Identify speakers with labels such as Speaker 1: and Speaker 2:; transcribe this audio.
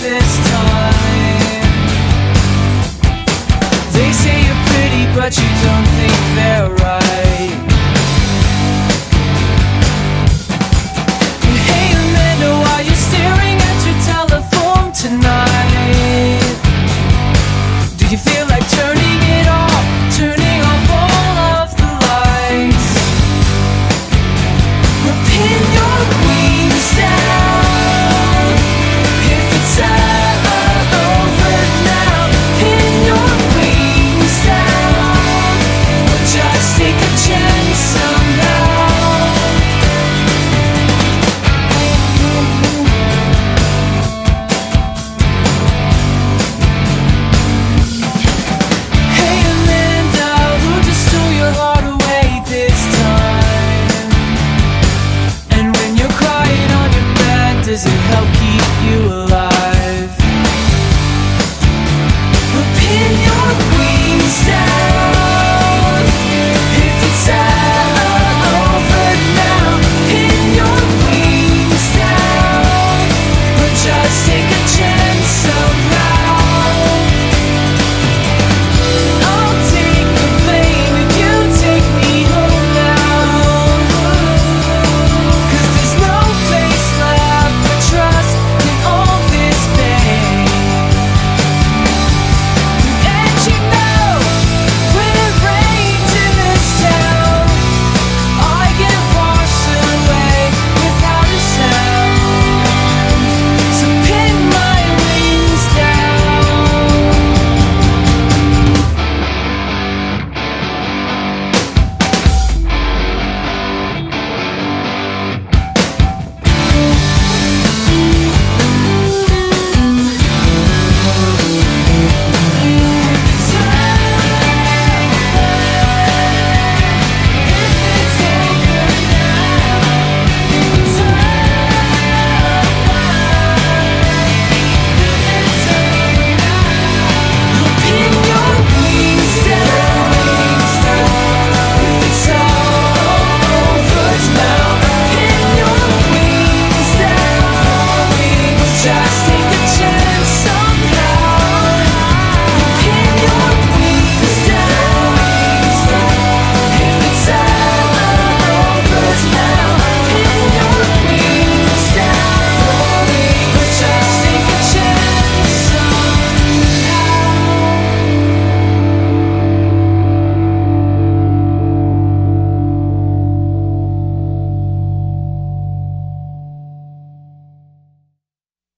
Speaker 1: this